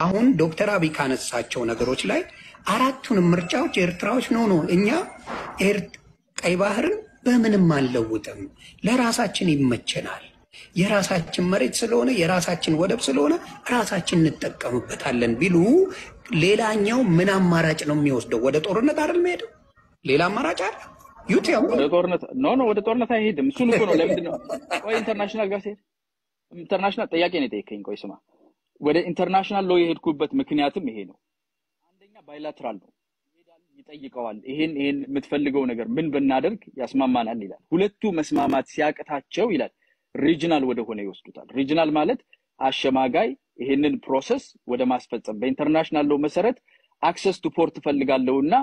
አሁን ዶክተር አብይ ካነሳቸው ነገሮች ላይ አራቱንም ምርጫዎች ኤርትራዎች no no እኛ ቀይ ባህርን በምንም አንለውጥም፣ ለራሳችን ይመቸናል፣ የራሳችን መሬት ስለሆነ የራሳችን ወደብ ስለሆነ ራሳችን እንጠቀምበታለን ቢሉ ሌላኛው ምን አማራጭ ነው የሚወስደው? ወደ ጦርነት አይደል የሚሄደው? ሌላ አማራጭ አለ? ወደ ጦርነት አይሄድም። እሱን እኮ ነው። ለምንድን ነው ቆይ international ጋር ሲሄድ international ጥያቄ ነው የጠየቀኝ። ቆይ ስማ፣ ወደ international law የሄድኩበት ምክንያትም ይሄ ነው። አንደኛ bilateral ነው ይጠይቀዋል። ይሄን ይሄን የምትፈልገው ነገር ምን ብናደርግ ያስማማናል ይላል። ሁለቱ መስማማት ሲያቅታቸው ይላል regional ወደ ሆነ ይወስዱታል። regional ማለት አሸማጋይ ይሄንን process ወደ ማስፈጸም በ international law መሰረት access to port እፈልጋለሁና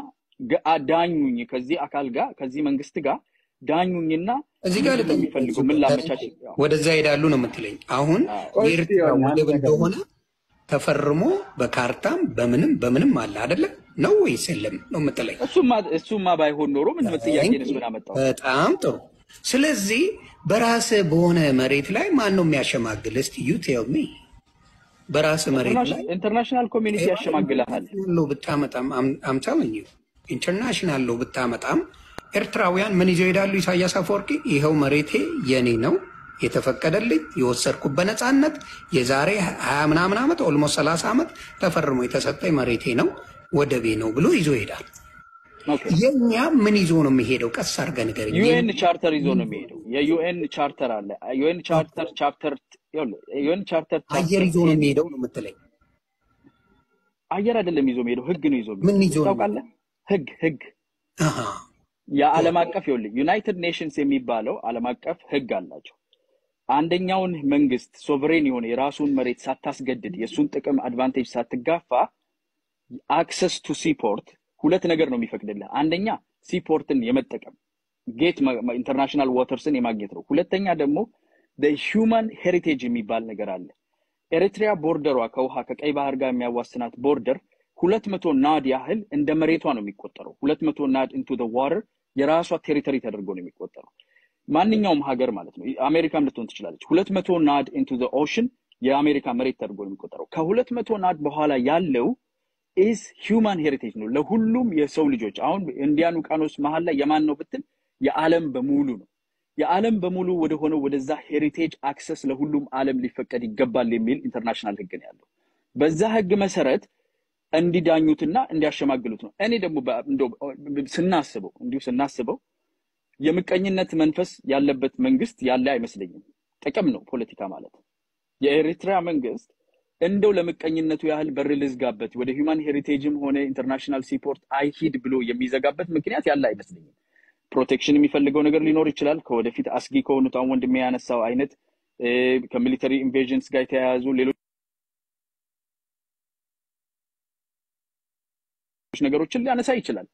ዳኙኝ ከዚህ አካል ጋር ከዚህ መንግስት ጋር ዳኙኝና እዚህ ጋር ወደዛ ሄዳሉ ነው የምትለኝ። አሁን የኤርትራ ወደብ እንደሆነ ተፈርሞ በካርታም በምንም በምንም አለ አይደለ ነው ወይስ የለም ነው የምትለኝ? እሱማ እሱማ ባይሆን ኖሮ ምን ጥያቄ? በጣም ጥሩ። ስለዚህ በራስህ በሆነ መሬት ላይ ማን ነው የሚያሸማግል? እስቲ you tell me በራስህ መሬት ላይ international community ያሸማግልሃል። law ብታመጣም አምታምኝ international law ብታመጣም ኤርትራውያን ምን ይዘው ሄዳሉ? ኢሳያስ አፈወርቂ ይኸው መሬቴ የኔ ነው የተፈቀደልኝ የወሰድኩት በነፃነት የዛሬ ሀያ ምናምን ዓመት almost ሰላሳ ዓመት ተፈርሞ የተሰጠኝ መሬቴ ነው ወደቤ ነው ብሎ ይዞ ይሄዳል። የእኛ ምን ይዞ ነው የሚሄደው? ቀስ አድርገህ ንገረኝ። UN charter ይዞ ነው የሚሄደው። የ UN charter አለ። UN charter chapter UN charter አየር ይዞ ነው የሚሄደው ነው የምትለኝ? አየር አይደለም ይዞ የሚሄደው ህግ ነው ይዞ ምን ይዞ ታውቃለህ? ህግ ህግ የዓለም አቀፍ ይኸውልህ United Nations የሚባለው ዓለም አቀፍ ህግ አላቸው። አንደኛውን መንግስት sovereign የሆነ የራሱን መሬት ሳታስገድድ የእሱን ጥቅም advantage ሳትጋፋ access to seaport ሁለት ነገር ነው የሚፈቅድልህ። አንደኛ seaport ን የመጠቀም gate international waters ን የማግኘት ነው። ሁለተኛ ደግሞ human heritage የሚባል ነገር አለ። ኤሪትሪያ border ሯ ከውሃ ከቀይ ባህር ጋር የሚያዋስናት border ሁለት መቶ knot ያህል እንደ መሬቷ ነው የሚቆጠረው። ሁለት መቶ knot into water የራሷ territory ተደርጎ ነው የሚቆጠረው። ማንኛውም ሀገር ማለት ነው። አሜሪካም ልትሆን ትችላለች። ሁለት መቶ knot into ocean የአሜሪካ መሬት ተደርጎ ነው የሚቆጠረው። ከሁለት መቶ knot በኋላ ያለው is human heritage ነው ለሁሉም የሰው ልጆች። አሁን Indian ውቅያኖስ መሀል ላይ የማን ነው ብትል የዓለም በሙሉ ነው። የዓለም በሙሉ ወደ ሆነው ወደዛ heritage access ለሁሉም ዓለም ሊፈቀድ ይገባል የሚል international ህግ ነው ያለው። በዛ ህግ መሰረት እንዲዳኙትና እንዲያሸማግሉት ነው። እኔ ደግሞ ስናስበው እንዲሁ ስናስበው የምቀኝነት መንፈስ ያለበት መንግስት ያለ አይመስለኝም። ጥቅም ነው ፖለቲካ ማለት። የኤሪትሪያ መንግስት እንደው ለምቀኝነቱ ያህል በር ልዝጋበት ወደ human heritage ም ሆነ international seaport አይሂድ ብሎ የሚዘጋበት ምክንያት ያለ አይመስለኝም። protection የሚፈልገው ነገር ሊኖር ይችላል። ከወደፊት አስጊ ከሆኑት አሁን ወንድሜ ያነሳው አይነት ከ military invasions ጋር የተያያዙ ሌሎች ነገሮችን ሊያነሳ ይችላል።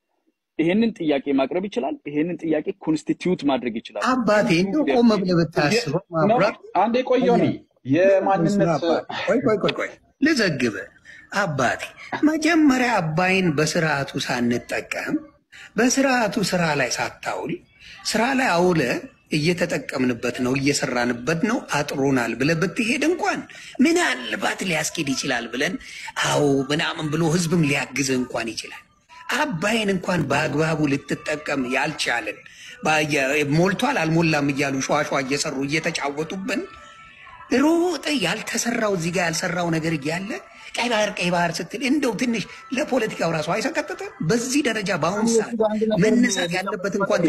ይሄንን ጥያቄ ማቅረብ ይችላል። ይሄንን ጥያቄ constitute ማድረግ ይችላል። አባቴ እንደው ቆም ብለህ ብታስበው ማብራት አንዴ ቆየኒ የማንነት ቆይ ቆይ ቆይ ቆይ ልዘግብህ አባቴ መጀመሪያ አባይን በስርዓቱ ሳንጠቀም በስርዓቱ ስራ ላይ ሳታውል ስራ ላይ አውለ እየተጠቀምንበት ነው እየሰራንበት ነው አጥሮናል ብለህ ብትሄድ እንኳን ምናልባት ሊያስኬድ ይችላል ብለን አዎ ምናምን ብሎ ህዝብም ሊያግዝህ እንኳን ይችላል። አባይን እንኳን በአግባቡ ልትጠቀም ያልቻልን ሞልቷል አልሞላም እያሉ ሸዋሸዋ እየሰሩ እየተጫወቱብን ሮጠ ያልተሰራው እዚህ ጋር ያልሰራው ነገር እያለ ቀይ ባህር ቀይ ባህር ስትል እንደው ትንሽ ለፖለቲካው ራሱ አይሰቀጥጥም? በዚህ ደረጃ በአሁኑ ሰዓት መነሳት ያለበት እንኳን